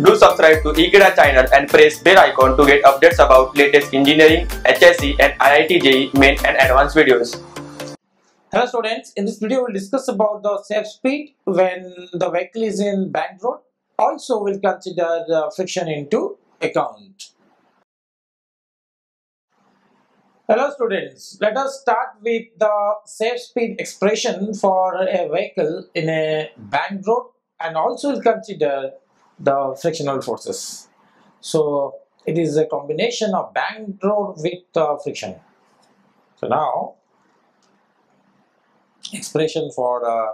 Do subscribe to Ekeeda channel and press bell icon to get updates about latest engineering, HSC and IIT JEE main and advanced videos. Hello students, in this video we'll discuss about the safe speed when the vehicle is in bank road. Also we'll consider the friction into account. Hello students, let us start with the safe speed expression for a vehicle in a bank road and also we'll consider the frictional forces. So it is a combination of bank road with uh, friction. So now expression for uh,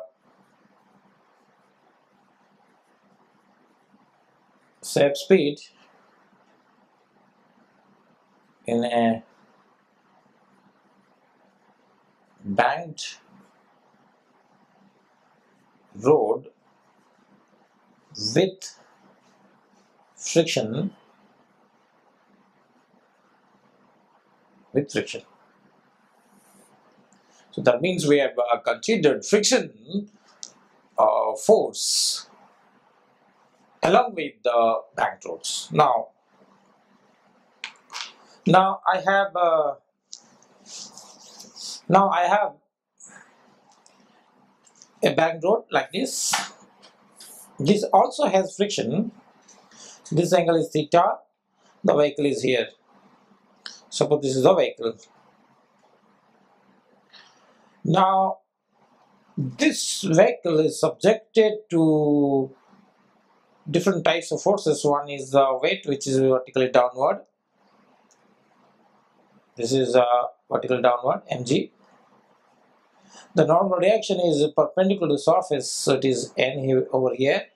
safe speed in a banked road with friction with friction so that means we have uh, considered friction uh, force along with the bank roads. Now, now I have uh, now I have a bank road like this. This also has friction. This angle is theta. The vehicle is here. Suppose this is the vehicle. Now, this vehicle is subjected to different types of forces. One is the weight, which is vertically downward. This is uh, vertical downward, mg. The normal reaction is perpendicular to surface, so it is n over here.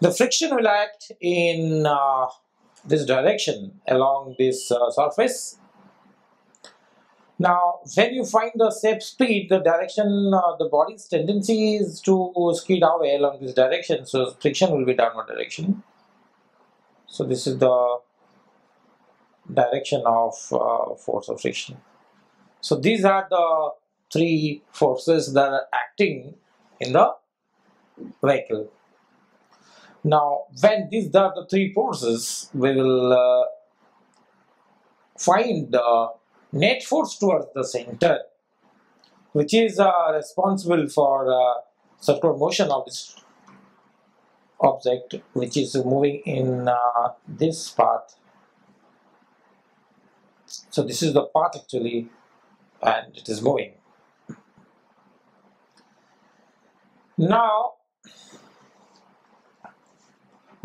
The friction will act in uh, this direction along this uh, surface now, when you find the safe speed, the direction, uh, the body's tendency is to skid away along this direction, so friction will be downward direction. So this is the direction of uh, force of friction. So these are the three forces that are acting in the vehicle. Now, when these are the three forces, we will uh, find the net force towards the center which is uh, responsible for uh, circular motion of this object which is moving in uh, this path. So this is the path actually and it is moving. Now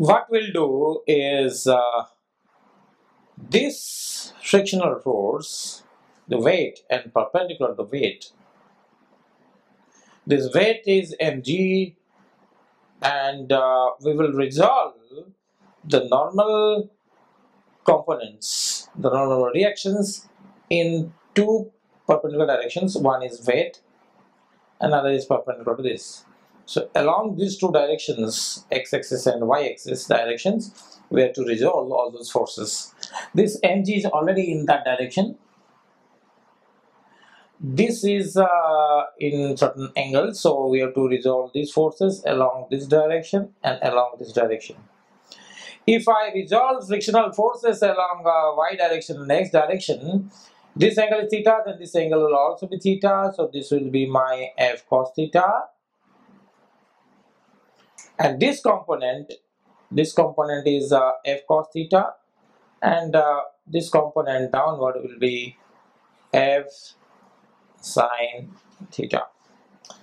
what we'll do is uh, this frictional force, the weight and perpendicular to weight, this weight is mg and uh, we will resolve the normal components, the normal reactions in two perpendicular directions. One is weight, another is perpendicular to this. So along these two directions, x-axis and y-axis directions, we have to resolve all those forces. This mg is already in that direction. This is uh, in certain angle, so we have to resolve these forces along this direction and along this direction. If I resolve frictional forces along uh, y direction and x direction, this angle is theta, then this angle will also be theta, so this will be my f cos theta and this component this component is uh, f cos theta. And uh, this component downward will be f sine theta.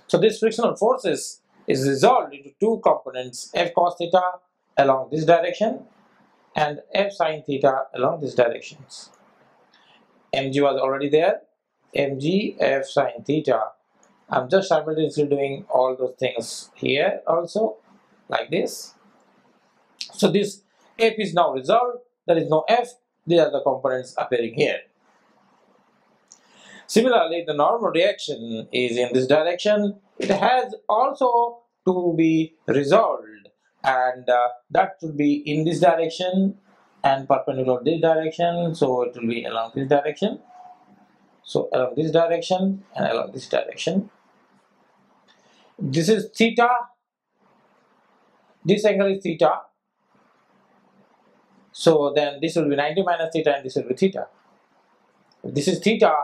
So this frictional forces is resolved into two components f cos theta along this direction and f sine theta along this directions. Mg was already there. Mg f sine theta. I'm just simultaneously doing all those things here also like this. So this f is now resolved, there is no f, these are the components appearing here. Similarly, the normal reaction is in this direction, it has also to be resolved and uh, that should be in this direction and perpendicular this direction, so it will be along this direction. So along this direction and along this direction. This is theta this angle is theta. So then this will be 90 minus theta and this will be theta. If this is theta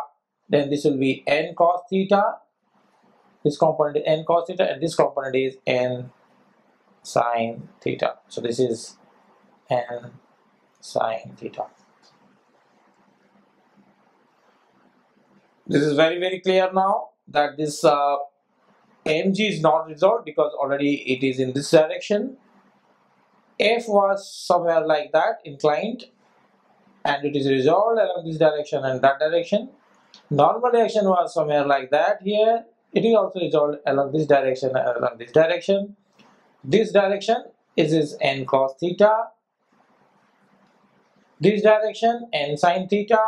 then this will be n cos theta. This component is n cos theta and this component is n sine theta. So this is n sine theta. This is very very clear now that this uh, mg is not resolved because already it is in this direction. F was somewhere like that inclined and it is resolved along this direction and that direction. Normal reaction was somewhere like that here. It is also resolved along this direction along this direction. This direction is is n cos theta. This direction n sine theta.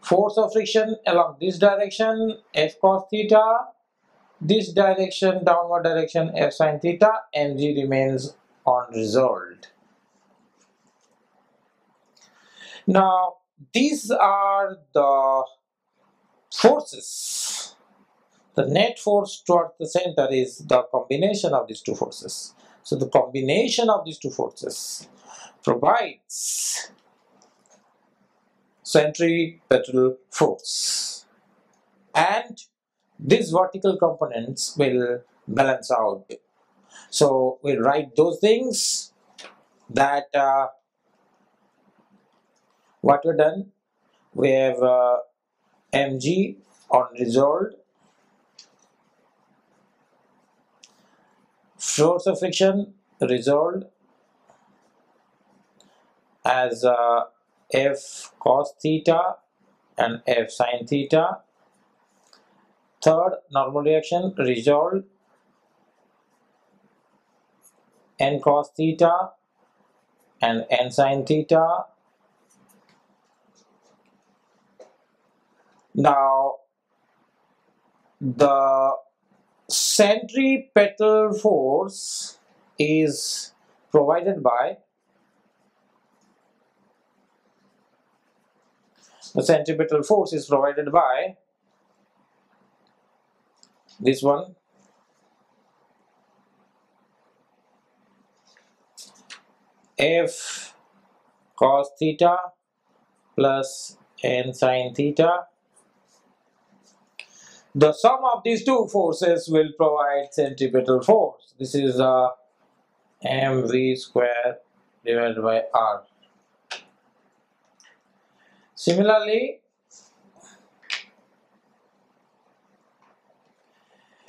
Force of friction along this direction f cos theta this direction downward direction f sine theta mg remains unresolved. Now these are the forces. The net force towards the center is the combination of these two forces. So the combination of these two forces provides centripetal force. And these vertical components will balance out so we'll write those things that uh, what we've done we have uh, mg unresolved force of friction resolved as uh, f cos theta and f sine theta. Third, normal reaction resolved n cos theta and n sine theta. Now, the centripetal force is provided by the centripetal force is provided by this one. F cos theta plus n sine theta. The sum of these two forces will provide centripetal force. This is uh, mv square divided by r. Similarly,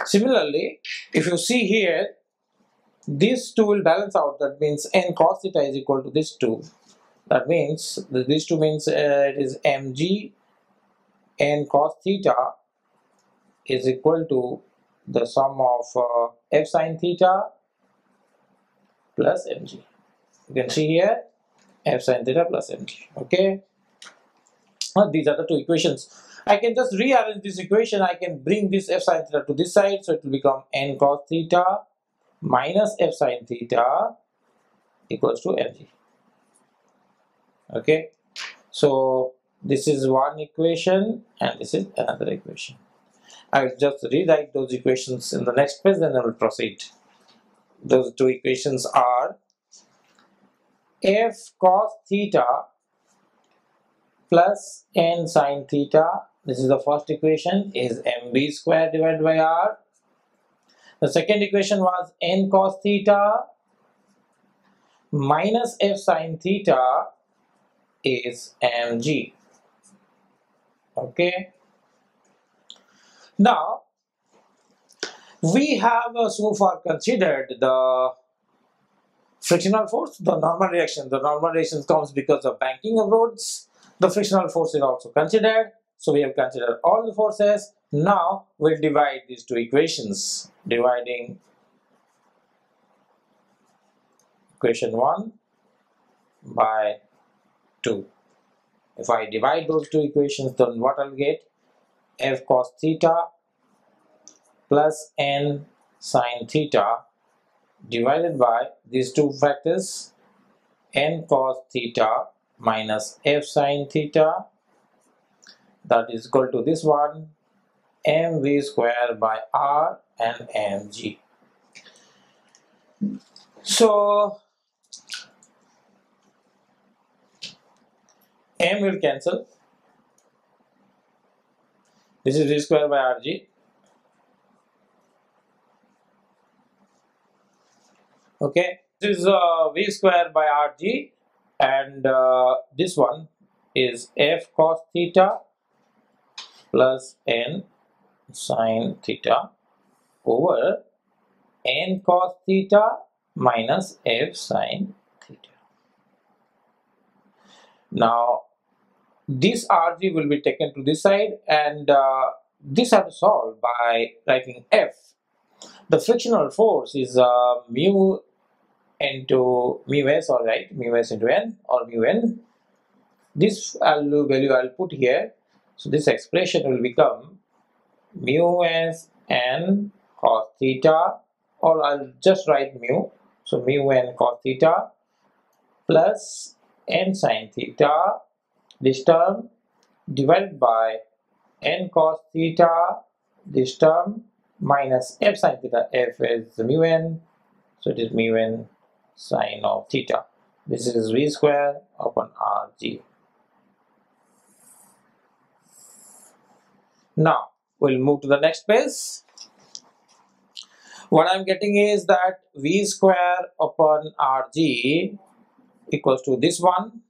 similarly, if you see here, these two will balance out. That means n cos theta is equal to this two. That means these two means uh, it is mg n cos theta is equal to the sum of uh, f sine theta plus mg. You can see here f sine theta plus mg. Okay these are the two equations I can just rearrange this equation. I can bring this f sine theta to this side so it will become n cos theta minus f sine theta equals to mg okay? So this is one equation and this is another equation. I will just rewrite those equations in the next page then I will proceed. Those two equations are f cos theta plus n sine theta this is the first equation is mb square divided by r. The second equation was n cos theta minus f sine theta is mg okay. Now we have uh, so far considered the frictional force the normal reaction. The normal reaction comes because of banking of roads. The frictional force is also considered. So we have considered all the forces. Now we'll divide these two equations. Dividing equation 1 by 2. If I divide those two equations, then what I'll get? f cos theta plus n sine theta divided by these two factors n cos theta minus f sine theta that is equal to this one mv square by r and mg So m will cancel. This is v square by rg. Okay, this is uh, v square by rg, and uh, this one is f cos theta plus n sine theta over n cos theta minus f sine theta. Now this Rg will be taken to this side and uh, this have to solve by writing F. The frictional force is uh, mu into mu s or right mu s into n or mu n. This value I'll put here. So this expression will become mu n cos theta or I'll just write mu. So mu n cos theta plus n sin theta. This term divided by n cos theta. This term minus f sin theta. F is mu n. So it is mu n sine of theta. This is v square upon rg now we'll move to the next page what I'm getting is that v square upon rg equals to this one.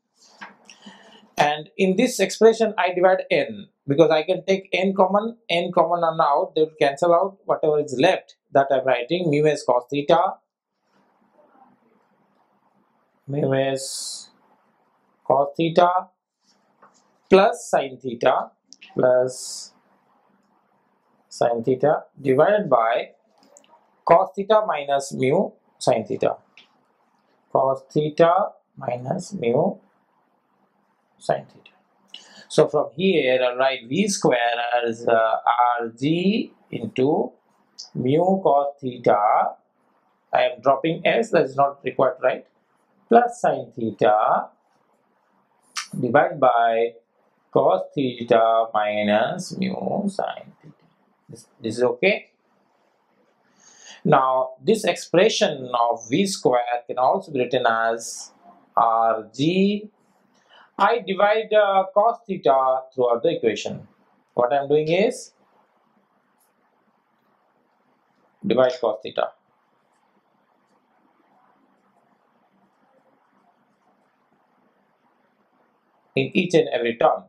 And in this expression I divide n because I can take n common, n common and out, they will cancel out whatever is left that I'm writing mu s cos theta mu s cos theta plus sine theta plus sin theta divided by cos theta minus mu sin theta cos theta minus mu sin theta. So from here I'll write v square as uh, rg into mu cos theta. I am dropping s that is not required right plus sin theta divided by cos theta minus mu sin theta. This, this is okay. Now this expression of v square can also be written as rg I divide uh, cos theta throughout the equation. What I am doing is divide cos theta. in each and every term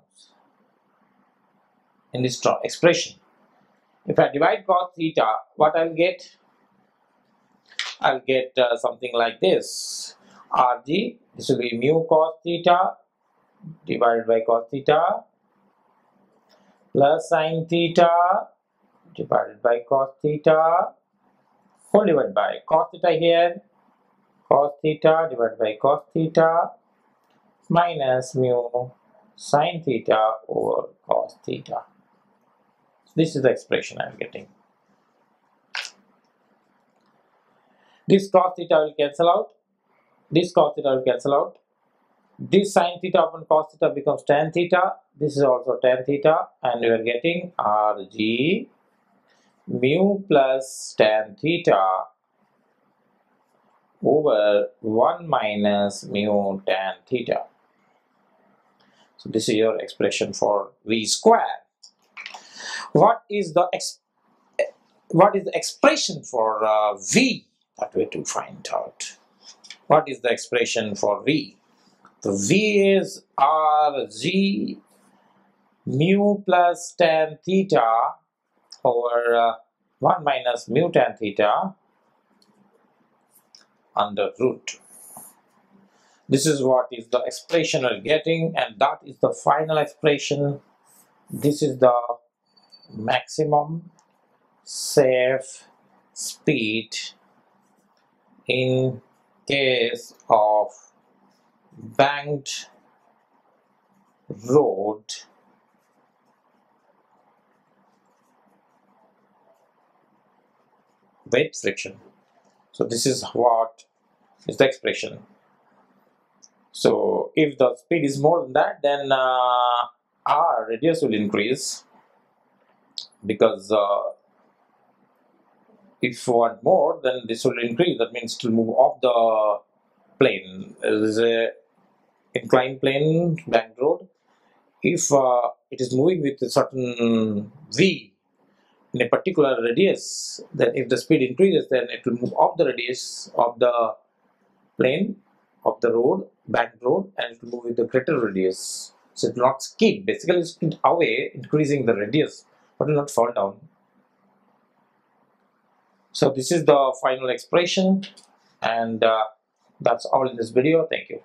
in this expression. If I divide cos theta, what I'll get? I'll get uh, something like this. Rg, this will be mu cos theta divided by cos theta plus sine theta divided by cos theta whole divided by cos theta here cos theta divided by cos theta minus mu sine theta over cos theta. This is the expression I am getting. This cos theta will cancel out. This cos theta will cancel out. This sine theta upon cos theta becomes tan theta. This is also tan theta. And we are getting rg mu plus tan theta over 1 minus mu tan theta. So this is your expression for v square what is the what is the expression for uh, v that way to find out what is the expression for v the V is Rg mu plus tan theta over uh, 1 minus mu tan theta under root. This is what is the expression we're getting and that is the final expression. This is the maximum safe speed in case of banked road with friction. So this is what is the expression. So if the speed is more than that, then uh, R radius will increase because uh, if you want more then this will increase. That means to move off the plane. There is a inclined plane bank road. If uh, it is moving with a certain v in a particular radius then if the speed increases then it will move off the radius of the plane of the road bank road and it will move with a greater radius. So it will not skid basically skid away increasing the radius but will not fall down. So this is the final expression and uh, that's all in this video. Thank you